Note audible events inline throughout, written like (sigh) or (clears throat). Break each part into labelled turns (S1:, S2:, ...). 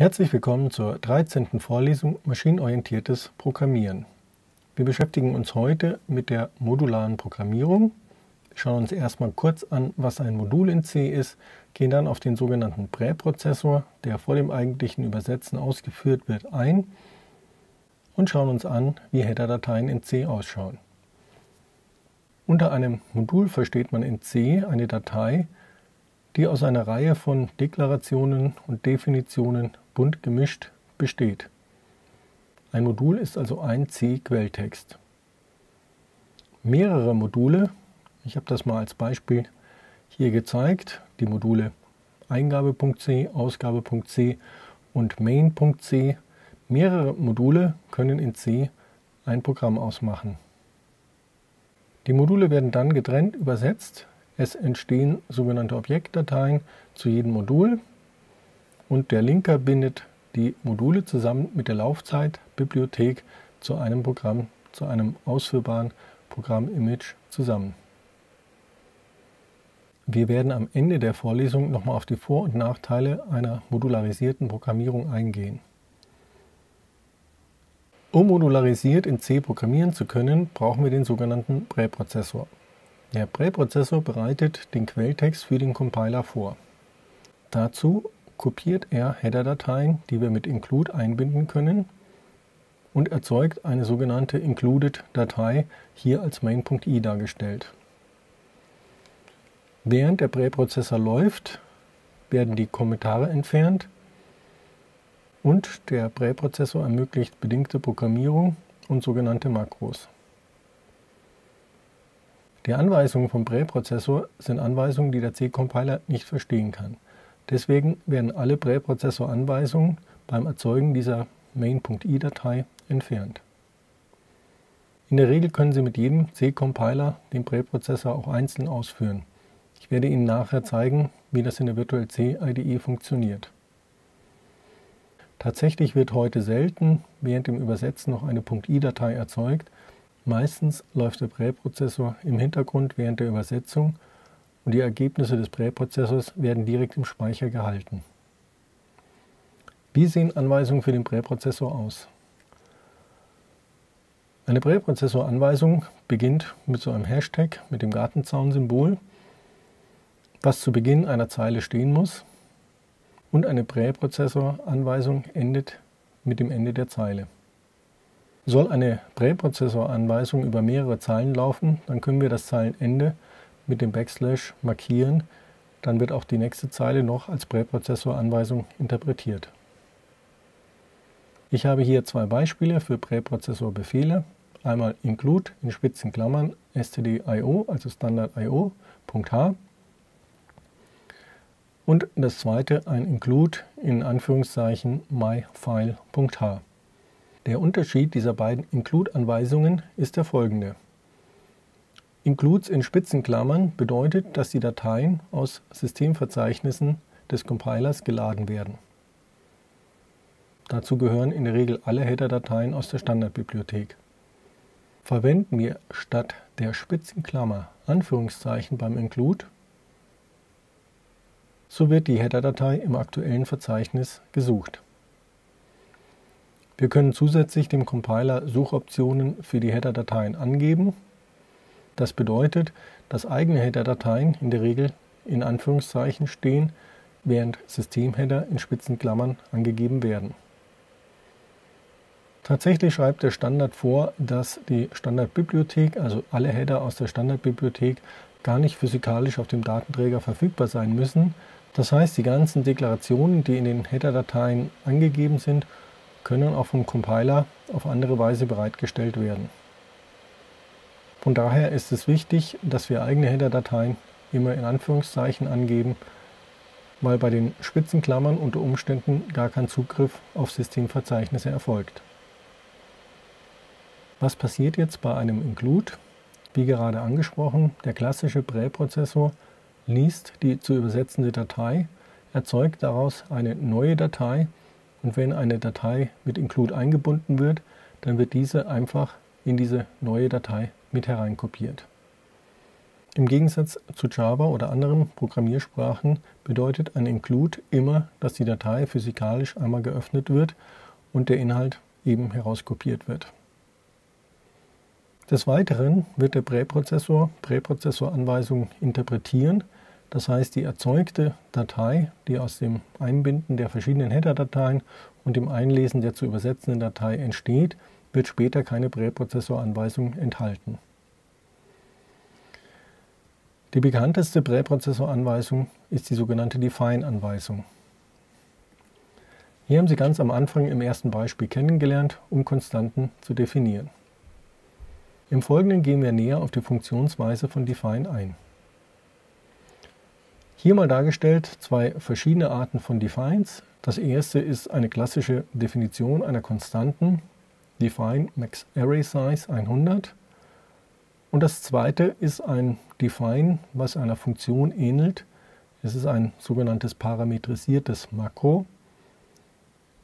S1: Herzlich willkommen zur 13. Vorlesung Maschinenorientiertes Programmieren. Wir beschäftigen uns heute mit der modularen Programmierung, schauen uns erstmal kurz an, was ein Modul in C ist, gehen dann auf den sogenannten Präprozessor, der vor dem eigentlichen Übersetzen ausgeführt wird, ein und schauen uns an, wie Header-Dateien in C ausschauen. Unter einem Modul versteht man in C eine Datei, die aus einer Reihe von Deklarationen und Definitionen bunt gemischt besteht. Ein Modul ist also ein C-Quelltext. Mehrere Module, ich habe das mal als Beispiel hier gezeigt, die Module Eingabe.c, Ausgabe.c und Main.c. Mehrere Module können in C ein Programm ausmachen. Die Module werden dann getrennt übersetzt. Es entstehen sogenannte Objektdateien zu jedem Modul und der Linker bindet die Module zusammen mit der Laufzeitbibliothek zu einem Programm, zu einem ausführbaren Programm-Image zusammen. Wir werden am Ende der Vorlesung nochmal auf die Vor- und Nachteile einer modularisierten Programmierung eingehen. Um modularisiert in C programmieren zu können, brauchen wir den sogenannten Präprozessor. Der Präprozessor bereitet den Quelltext für den Compiler vor. Dazu kopiert er Header-Dateien, die wir mit include einbinden können und erzeugt eine sogenannte included-Datei, hier als main.i dargestellt. Während der Präprozessor läuft, werden die Kommentare entfernt und der Präprozessor ermöglicht bedingte Programmierung und sogenannte Makros. Die Anweisungen vom Präprozessor sind Anweisungen, die der C-Compiler nicht verstehen kann. Deswegen werden alle Präprozessor-Anweisungen beim Erzeugen dieser main.i-Datei entfernt. In der Regel können Sie mit jedem C-Compiler den Präprozessor auch einzeln ausführen. Ich werde Ihnen nachher zeigen, wie das in der Virtual C IDE funktioniert. Tatsächlich wird heute selten während dem Übersetzen noch eine .i-Datei erzeugt. Meistens läuft der Präprozessor im Hintergrund während der Übersetzung und die Ergebnisse des Präprozessors werden direkt im Speicher gehalten. Wie sehen Anweisungen für den Präprozessor aus? Eine Präprozessor-Anweisung beginnt mit so einem Hashtag mit dem Gartenzaun-Symbol, was zu Beginn einer Zeile stehen muss, und eine Präprozessor-Anweisung endet mit dem Ende der Zeile. Soll eine Präprozessor-Anweisung über mehrere Zeilen laufen, dann können wir das Zeilenende mit dem Backslash markieren, dann wird auch die nächste Zeile noch als Präprozessor-Anweisung interpretiert. Ich habe hier zwei Beispiele für Präprozessor-Befehle. Einmal include in spitzen Klammern stdio, also standard.io.h und das zweite ein include in Anführungszeichen myfile.h. Der Unterschied dieser beiden include-Anweisungen ist der folgende. Includes in Spitzenklammern bedeutet, dass die Dateien aus Systemverzeichnissen des Compilers geladen werden. Dazu gehören in der Regel alle Header-Dateien aus der Standardbibliothek. Verwenden wir statt der Spitzenklammer Anführungszeichen beim Include, so wird die Header-Datei im aktuellen Verzeichnis gesucht. Wir können zusätzlich dem Compiler Suchoptionen für die Header-Dateien angeben das bedeutet, dass eigene Header-Dateien in der Regel in Anführungszeichen stehen, während Systemheader in Spitzenklammern angegeben werden. Tatsächlich schreibt der Standard vor, dass die Standardbibliothek, also alle Header aus der Standardbibliothek, gar nicht physikalisch auf dem Datenträger verfügbar sein müssen. Das heißt, die ganzen Deklarationen, die in den Header-Dateien angegeben sind, können auch vom Compiler auf andere Weise bereitgestellt werden. Von daher ist es wichtig, dass wir eigene Header-Dateien immer in Anführungszeichen angeben, weil bei den Spitzenklammern unter Umständen gar kein Zugriff auf Systemverzeichnisse erfolgt. Was passiert jetzt bei einem Include? Wie gerade angesprochen, der klassische Präprozessor liest die zu übersetzende Datei, erzeugt daraus eine neue Datei und wenn eine Datei mit Include eingebunden wird, dann wird diese einfach in diese neue Datei mit hereinkopiert. Im Gegensatz zu Java oder anderen Programmiersprachen bedeutet ein Include immer, dass die Datei physikalisch einmal geöffnet wird und der Inhalt eben herauskopiert wird. Des Weiteren wird der Präprozessor Präprozessoranweisungen interpretieren, das heißt die erzeugte Datei, die aus dem Einbinden der verschiedenen Header-Dateien und dem Einlesen der zu übersetzenden Datei entsteht, wird später keine Präprozessoranweisung enthalten. Die bekannteste Präprozessoranweisung ist die sogenannte Define-Anweisung. Hier haben Sie ganz am Anfang im ersten Beispiel kennengelernt, um Konstanten zu definieren. Im Folgenden gehen wir näher auf die Funktionsweise von Define ein. Hier mal dargestellt zwei verschiedene Arten von Defines. Das erste ist eine klassische Definition einer Konstanten, Define Max Array Size 100. Und das zweite ist ein Define, was einer Funktion ähnelt. Es ist ein sogenanntes parametrisiertes Makro.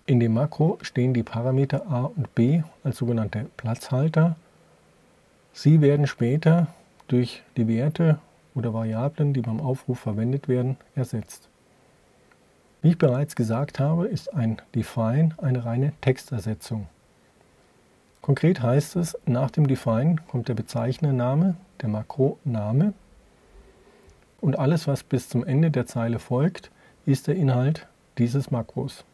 S1: In dem Makro stehen die Parameter a und b als sogenannte Platzhalter. Sie werden später durch die Werte oder Variablen, die beim Aufruf verwendet werden, ersetzt. Wie ich bereits gesagt habe, ist ein Define eine reine Textersetzung. Konkret heißt es, nach dem Define kommt der Bezeichnername, der Makroname und alles, was bis zum Ende der Zeile folgt, ist der Inhalt dieses Makros.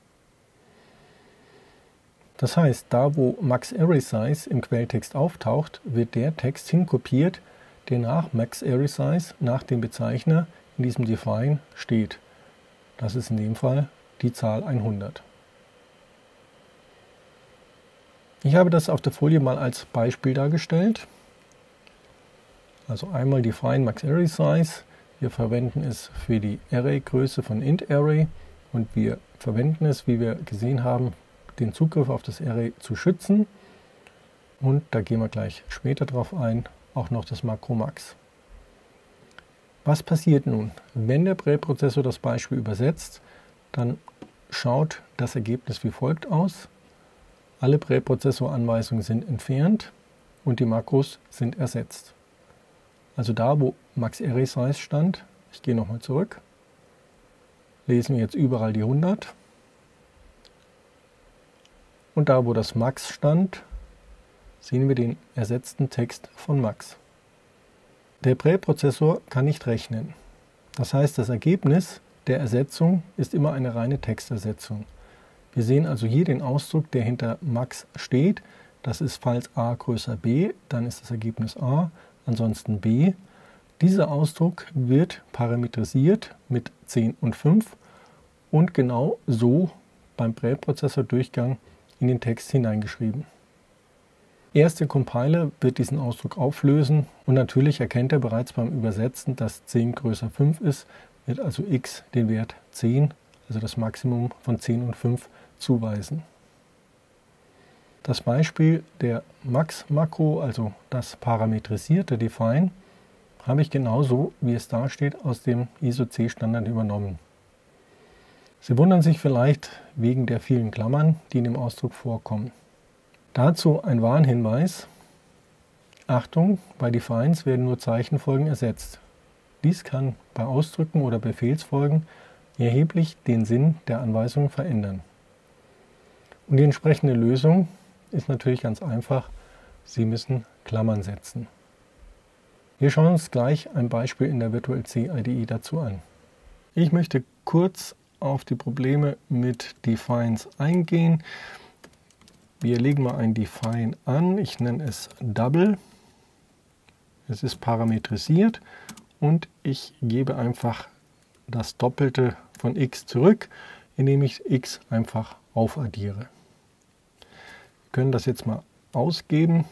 S1: Das heißt, da wo Max Array Size im Quelltext auftaucht, wird der Text hinkopiert, der nach Max Array Size nach dem Bezeichner in diesem Define steht. Das ist in dem Fall die Zahl 100. Ich habe das auf der Folie mal als Beispiel dargestellt. Also einmal define max array size. Wir verwenden es für die Array-Größe von int array und wir verwenden es, wie wir gesehen haben, den Zugriff auf das Array zu schützen. Und da gehen wir gleich später drauf ein, auch noch das Makro max. Was passiert nun? Wenn der Präprozessor das Beispiel übersetzt, dann schaut das Ergebnis wie folgt aus. Alle Präprozessoranweisungen sind entfernt und die Makros sind ersetzt. Also da, wo Max Array Size stand, ich gehe nochmal zurück, lesen wir jetzt überall die 100. Und da, wo das Max stand, sehen wir den ersetzten Text von Max. Der Präprozessor kann nicht rechnen. Das heißt, das Ergebnis der Ersetzung ist immer eine reine Textersetzung. Wir sehen also hier den Ausdruck, der hinter Max steht. Das ist, falls a größer b, dann ist das Ergebnis a, ansonsten b. Dieser Ausdruck wird parametrisiert mit 10 und 5 und genau so beim Präprozessordurchgang in den Text hineingeschrieben. Erst der Compiler wird diesen Ausdruck auflösen und natürlich erkennt er bereits beim Übersetzen, dass 10 größer 5 ist, wird also x den Wert 10, also das Maximum von 10 und 5 zuweisen. Das Beispiel der Max-Makro, also das parametrisierte Define, habe ich genauso, wie es da steht, aus dem ISO-C-Standard übernommen. Sie wundern sich vielleicht wegen der vielen Klammern, die in dem Ausdruck vorkommen. Dazu ein Warnhinweis. Achtung, bei Defines werden nur Zeichenfolgen ersetzt. Dies kann bei Ausdrücken oder Befehlsfolgen erheblich den Sinn der Anweisung verändern. Und die entsprechende Lösung ist natürlich ganz einfach. Sie müssen Klammern setzen. Wir schauen uns gleich ein Beispiel in der Virtual C IDE dazu an. Ich möchte kurz auf die Probleme mit Defines eingehen. Wir legen mal ein Define an. Ich nenne es Double. Es ist parametrisiert und ich gebe einfach das Doppelte von x zurück, indem ich x einfach aufaddiere. Wir können das jetzt mal ausgeben.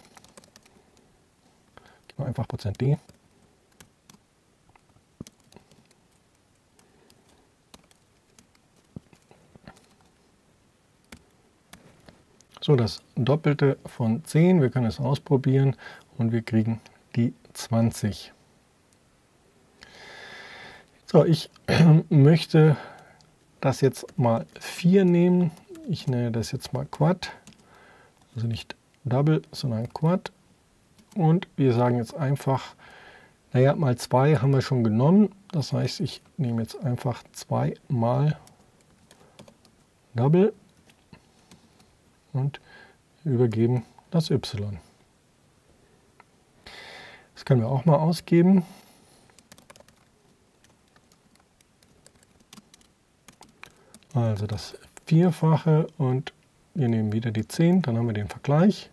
S1: Geben wir einfach Prozent %d. So, das Doppelte von 10, wir können es ausprobieren und wir kriegen die 20. So, ich (clears throat) möchte das jetzt mal 4 nehmen. Ich nenne das jetzt mal Quad. Also nicht Double, sondern Quad. Und wir sagen jetzt einfach, Naja, mal 2 haben wir schon genommen. Das heißt, ich nehme jetzt einfach 2 mal Double und übergeben das y. Das können wir auch mal ausgeben. Also das Vierfache und wir nehmen wieder die 10, dann haben wir den Vergleich.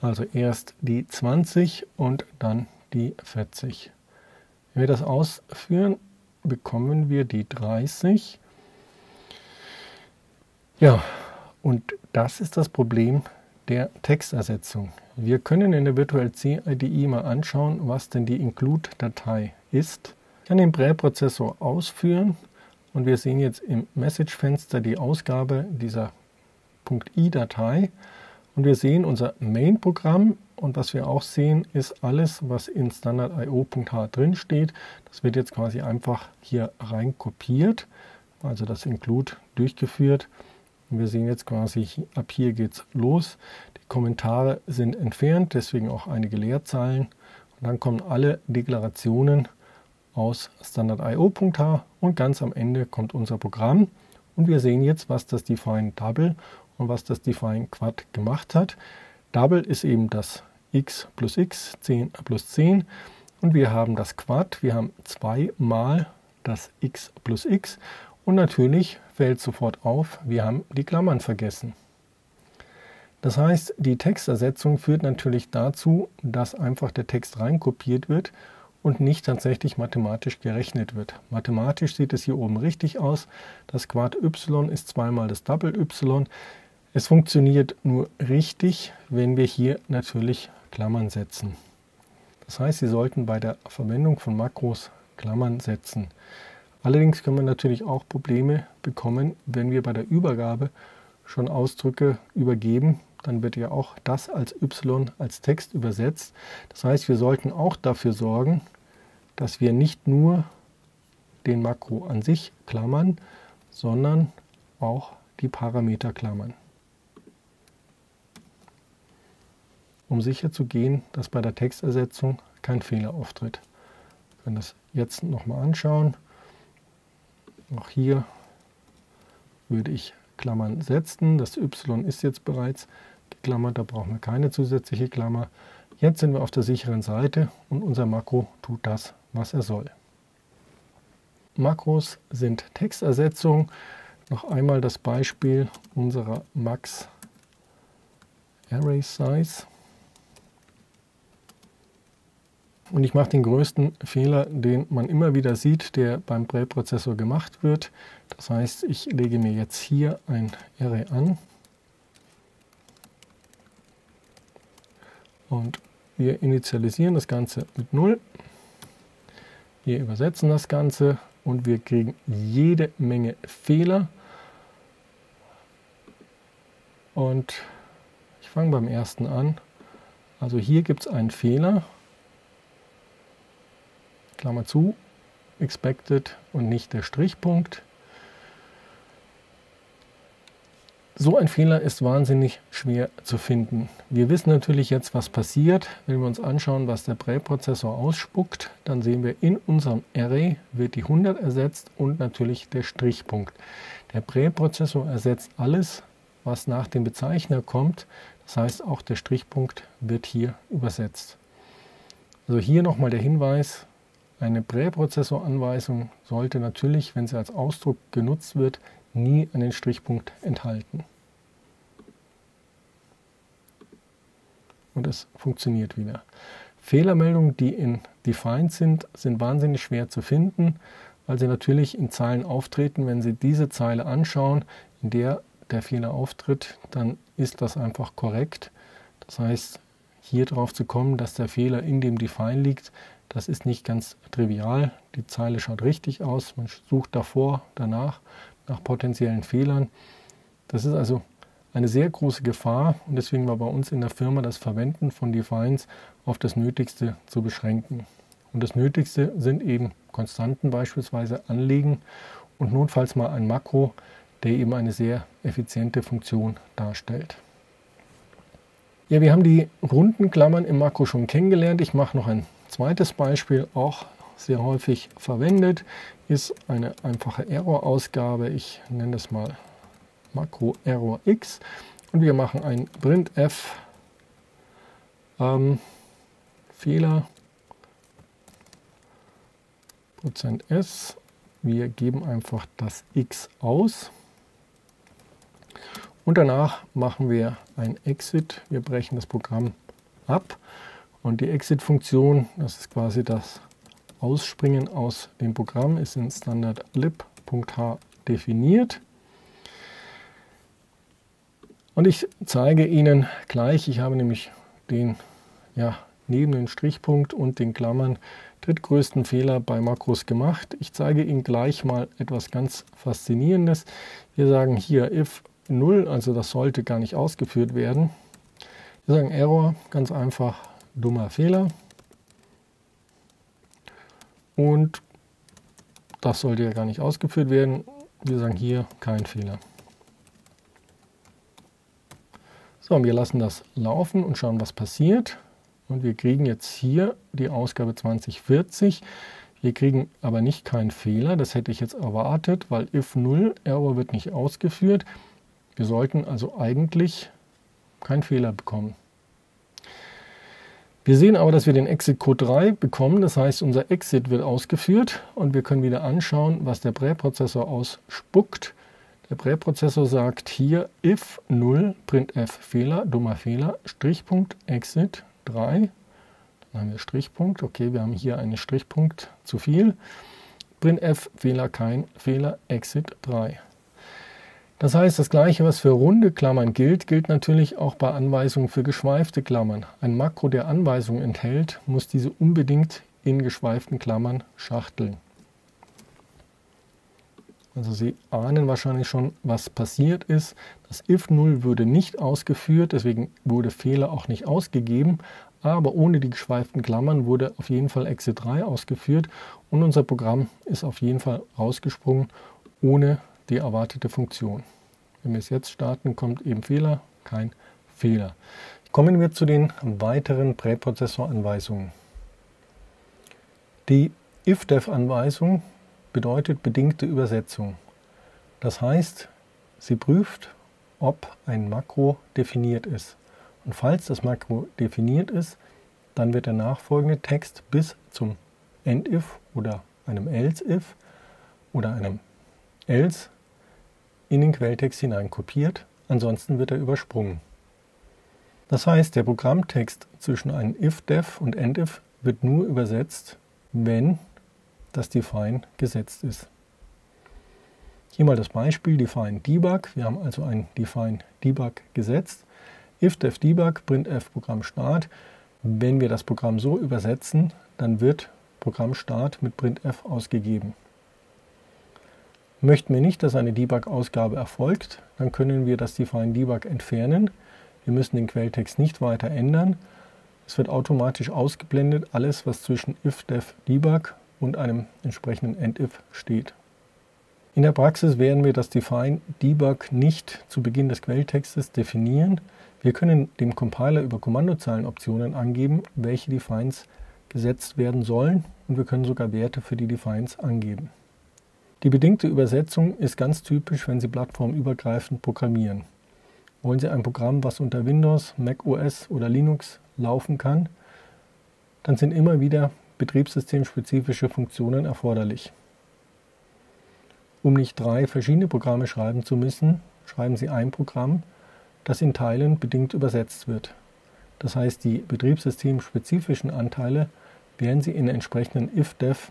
S1: Also erst die 20 und dann die 40. Wenn wir das ausführen, bekommen wir die 30. Ja, und das ist das Problem der Textersetzung. Wir können in der Virtual C IDE mal anschauen, was denn die Include-Datei ist. Ich kann den Präprozessor ausführen und wir sehen jetzt im Message-Fenster die Ausgabe dieser .i-Datei und wir sehen unser Main-Programm und was wir auch sehen, ist alles, was in standard.io.h drin steht. Das wird jetzt quasi einfach hier rein kopiert, also das Include durchgeführt. Und wir sehen jetzt quasi, ab hier geht es los. Die Kommentare sind entfernt, deswegen auch einige Leerzeilen. Und dann kommen alle Deklarationen aus standard.io.h und ganz am Ende kommt unser Programm. Und wir sehen jetzt, was das Define Double und was das Define Quad gemacht hat. Double ist eben das x plus x, 10 plus 10. Und wir haben das Quad, wir haben 2 mal das x plus x. Und natürlich fällt sofort auf, wir haben die Klammern vergessen. Das heißt, die Textersetzung führt natürlich dazu, dass einfach der Text reinkopiert wird und nicht tatsächlich mathematisch gerechnet wird. Mathematisch sieht es hier oben richtig aus. Das Quad y ist zweimal das Double y. Es funktioniert nur richtig, wenn wir hier natürlich Klammern setzen. Das heißt, Sie sollten bei der Verwendung von Makros Klammern setzen. Allerdings können wir natürlich auch Probleme bekommen, wenn wir bei der Übergabe schon Ausdrücke übergeben. Dann wird ja auch das als y als Text übersetzt. Das heißt, wir sollten auch dafür sorgen, dass wir nicht nur den Makro an sich klammern, sondern auch die Parameter klammern. Um sicher zu gehen, dass bei der Textersetzung kein Fehler auftritt. Wir können das jetzt nochmal anschauen. Auch hier würde ich Klammern setzen. Das y ist jetzt bereits geklammert, da brauchen wir keine zusätzliche Klammer. Jetzt sind wir auf der sicheren Seite und unser Makro tut das, was er soll. Makros sind Textersetzung. Noch einmal das Beispiel unserer Max Array Size. Und ich mache den größten Fehler, den man immer wieder sieht, der beim Präprozessor gemacht wird. Das heißt, ich lege mir jetzt hier ein Array an. Und wir initialisieren das Ganze mit 0. Wir übersetzen das Ganze und wir kriegen jede Menge Fehler. Und ich fange beim ersten an. Also hier gibt es einen Fehler. Klammer zu, expected und nicht der Strichpunkt. So ein Fehler ist wahnsinnig schwer zu finden. Wir wissen natürlich jetzt, was passiert. Wenn wir uns anschauen, was der Präprozessor ausspuckt, dann sehen wir in unserem Array wird die 100 ersetzt und natürlich der Strichpunkt. Der Präprozessor ersetzt alles, was nach dem Bezeichner kommt. Das heißt, auch der Strichpunkt wird hier übersetzt. Also hier nochmal der Hinweis, eine Präprozessoranweisung sollte natürlich, wenn sie als Ausdruck genutzt wird, nie einen Strichpunkt enthalten. Und es funktioniert wieder. Fehlermeldungen, die in Defined sind, sind wahnsinnig schwer zu finden, weil sie natürlich in Zeilen auftreten. Wenn Sie diese Zeile anschauen, in der der Fehler auftritt, dann ist das einfach korrekt. Das heißt, hier drauf zu kommen, dass der Fehler in dem Define liegt, das ist nicht ganz trivial. Die Zeile schaut richtig aus. Man sucht davor, danach nach potenziellen Fehlern. Das ist also eine sehr große Gefahr und deswegen war bei uns in der Firma das Verwenden von Defines auf das Nötigste zu beschränken. Und das Nötigste sind eben Konstanten beispielsweise anlegen und notfalls mal ein Makro, der eben eine sehr effiziente Funktion darstellt. Ja, wir haben die runden Klammern im Makro schon kennengelernt. Ich mache noch ein zweites Beispiel, auch sehr häufig verwendet, ist eine einfache Error-Ausgabe. Ich nenne das mal Makro Error X und wir machen ein printf ähm, Fehler Prozent %s. Wir geben einfach das x aus und danach machen wir ein Exit. Wir brechen das Programm ab und die Exit-Funktion, das ist quasi das Ausspringen aus dem Programm, ist in Standard lib.h definiert. Und ich zeige Ihnen gleich, ich habe nämlich den ja, neben dem Strichpunkt und den Klammern drittgrößten Fehler bei Makros gemacht. Ich zeige Ihnen gleich mal etwas ganz Faszinierendes. Wir sagen hier if 0, also das sollte gar nicht ausgeführt werden. Wir sagen Error, ganz einfach dummer Fehler. Und das sollte ja gar nicht ausgeführt werden. Wir sagen hier kein Fehler. So, wir lassen das laufen und schauen, was passiert. Und wir kriegen jetzt hier die Ausgabe 2040. Wir kriegen aber nicht keinen Fehler, das hätte ich jetzt erwartet, weil if 0 Error wird nicht ausgeführt. Wir sollten also eigentlich keinen Fehler bekommen. Wir sehen aber, dass wir den Exit-Code 3 bekommen. Das heißt, unser Exit wird ausgeführt und wir können wieder anschauen, was der Präprozessor ausspuckt. Der Präprozessor sagt hier if 0 printf Fehler, dummer Fehler, Strichpunkt Exit 3. Dann haben wir Strichpunkt. Okay, wir haben hier einen Strichpunkt zu viel. Printf Fehler kein Fehler, Exit 3. Das heißt, das gleiche, was für runde Klammern gilt, gilt natürlich auch bei Anweisungen für geschweifte Klammern. Ein Makro, der Anweisungen enthält, muss diese unbedingt in geschweiften Klammern schachteln. Also Sie ahnen wahrscheinlich schon, was passiert ist. Das if 0 würde nicht ausgeführt, deswegen wurde Fehler auch nicht ausgegeben, aber ohne die geschweiften Klammern wurde auf jeden Fall Exit 3 ausgeführt und unser Programm ist auf jeden Fall rausgesprungen ohne die erwartete Funktion. Wenn wir es jetzt starten, kommt eben Fehler, kein Fehler. Kommen wir zu den weiteren Präprozessoranweisungen. Die IFDEF-Anweisung bedeutet bedingte Übersetzung. Das heißt, sie prüft, ob ein Makro definiert ist. Und falls das Makro definiert ist, dann wird der nachfolgende Text bis zum EndIf oder einem ElseIf oder einem Else in den Quelltext hinein kopiert, ansonsten wird er übersprungen. Das heißt, der Programmtext zwischen einem if-def und endif wird nur übersetzt, wenn das define gesetzt ist. Hier mal das Beispiel define debug. Wir haben also ein define debug gesetzt. if-def debug printf Programm start. Wenn wir das Programm so übersetzen, dann wird Programm start mit printf ausgegeben. Möchten wir nicht, dass eine Debug-Ausgabe erfolgt, dann können wir das Define Debug entfernen. Wir müssen den Quelltext nicht weiter ändern. Es wird automatisch ausgeblendet, alles was zwischen if def debug und einem entsprechenden endif steht. In der Praxis werden wir das Define Debug nicht zu Beginn des Quelltextes definieren. Wir können dem Compiler über Kommandozeilenoptionen angeben, welche Defines gesetzt werden sollen und wir können sogar Werte für die Defines angeben. Die bedingte Übersetzung ist ganz typisch, wenn Sie plattformübergreifend programmieren. Wollen Sie ein Programm, was unter Windows, Mac OS oder Linux laufen kann, dann sind immer wieder betriebssystemspezifische Funktionen erforderlich. Um nicht drei verschiedene Programme schreiben zu müssen, schreiben Sie ein Programm, das in Teilen bedingt übersetzt wird. Das heißt, die betriebssystemspezifischen Anteile werden Sie in entsprechenden if-dev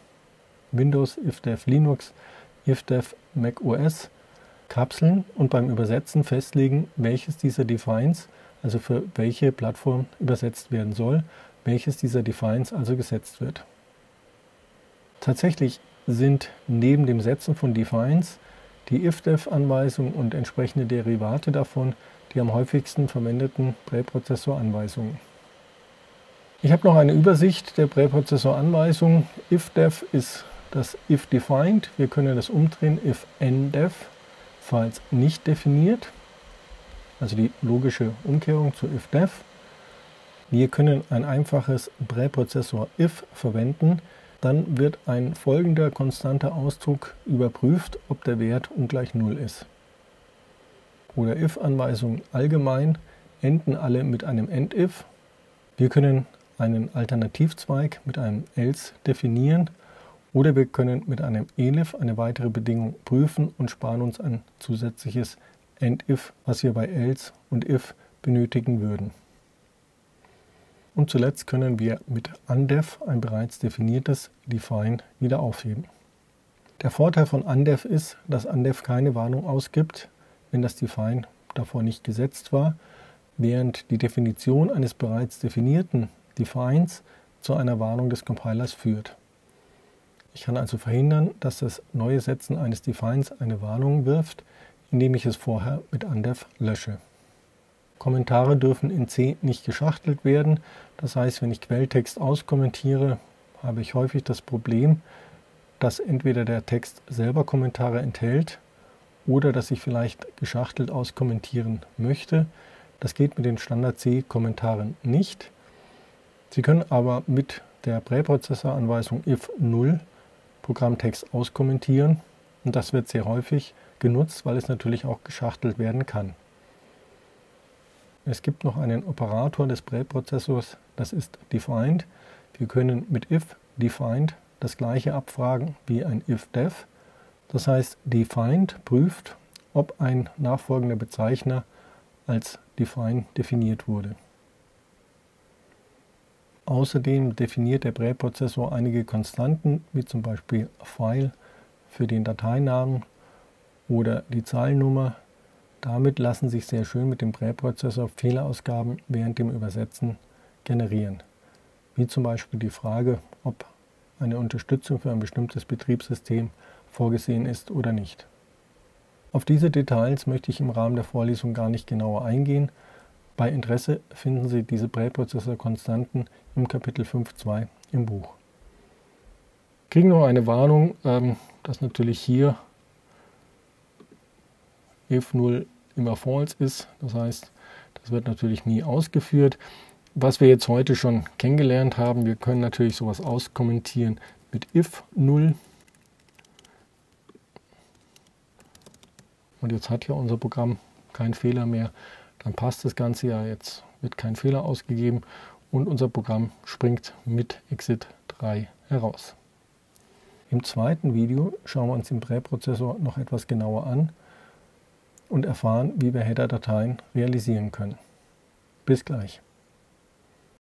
S1: Windows, if-dev Linux ifdev Mac OS Kapseln und beim Übersetzen festlegen, welches dieser Defines, also für welche Plattform übersetzt werden soll, welches dieser Defines also gesetzt wird. Tatsächlich sind neben dem Setzen von Defines die ifdev-Anweisung und entsprechende Derivate davon die am häufigsten verwendeten Präprozessoranweisungen. Ich habe noch eine Übersicht der Präprozessoranweisungen. ifdev ist das if defined. Wir können das umdrehen, if ndef, falls nicht definiert. Also die logische Umkehrung zu if def. Wir können ein einfaches Präprozessor if verwenden. Dann wird ein folgender konstanter Ausdruck überprüft, ob der Wert ungleich 0 ist. Oder if-Anweisungen allgemein enden alle mit einem endif. Wir können einen Alternativzweig mit einem else definieren oder wir können mit einem elif eine weitere Bedingung prüfen und sparen uns ein zusätzliches endif, was wir bei else und if benötigen würden. Und zuletzt können wir mit undef ein bereits definiertes define wieder aufheben. Der Vorteil von undef ist, dass undef keine Warnung ausgibt, wenn das define davor nicht gesetzt war, während die Definition eines bereits definierten defines zu einer Warnung des Compilers führt. Ich kann also verhindern, dass das neue Setzen eines Defines eine Warnung wirft, indem ich es vorher mit undef lösche. Kommentare dürfen in C nicht geschachtelt werden. Das heißt, wenn ich Quelltext auskommentiere, habe ich häufig das Problem, dass entweder der Text selber Kommentare enthält oder dass ich vielleicht geschachtelt auskommentieren möchte. Das geht mit den Standard C-Kommentaren nicht. Sie können aber mit der Präprozessoranweisung if 0 Programmtext auskommentieren und das wird sehr häufig genutzt, weil es natürlich auch geschachtelt werden kann. Es gibt noch einen Operator des Präprozessors, das ist defined. Wir können mit if defined das gleiche abfragen wie ein if def. Das heißt, defined prüft, ob ein nachfolgender Bezeichner als define definiert wurde. Außerdem definiert der Präprozessor einige Konstanten, wie zum Beispiel File für den Dateinamen oder die Zahlennummer. Damit lassen sich sehr schön mit dem Präprozessor Fehlerausgaben während dem Übersetzen generieren. Wie zum Beispiel die Frage, ob eine Unterstützung für ein bestimmtes Betriebssystem vorgesehen ist oder nicht. Auf diese Details möchte ich im Rahmen der Vorlesung gar nicht genauer eingehen. Bei Interesse finden Sie diese Präprozessor-Konstanten im Kapitel 5.2 im Buch. Kriegen noch eine Warnung, ähm, dass natürlich hier if 0 immer false ist. Das heißt, das wird natürlich nie ausgeführt. Was wir jetzt heute schon kennengelernt haben, wir können natürlich sowas auskommentieren mit if 0. Und jetzt hat ja unser Programm keinen Fehler mehr. Dann passt das Ganze ja, jetzt wird kein Fehler ausgegeben und unser Programm springt mit Exit 3 heraus. Im zweiten Video schauen wir uns den Präprozessor noch etwas genauer an und erfahren, wie wir Header-Dateien realisieren können. Bis gleich.